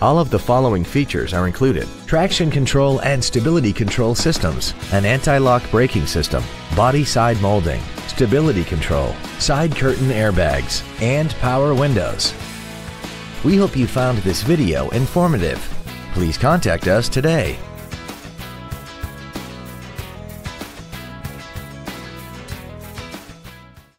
All of the following features are included. Traction control and stability control systems, an anti-lock braking system, body side molding, stability control, side curtain airbags, and power windows. We hope you found this video informative. Please contact us today.